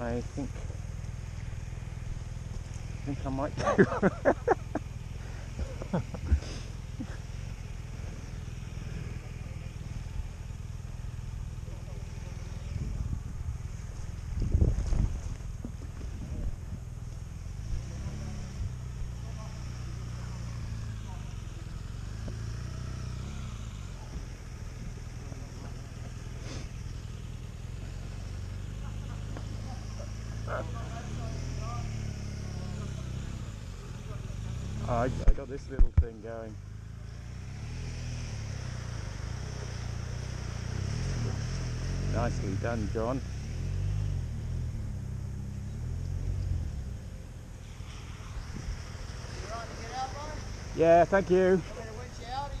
I think I think I might do. I, I got this little thing going. Nicely done, John. Yeah, thank you.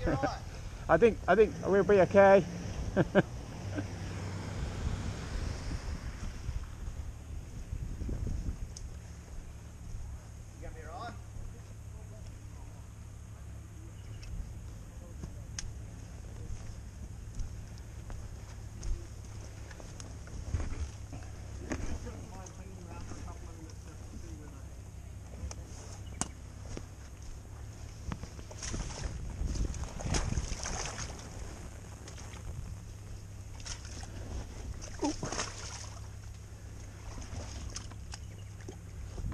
I think I think we'll be okay.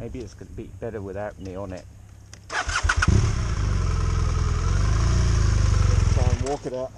Maybe it's going to be better without me on it. Try and walk it out.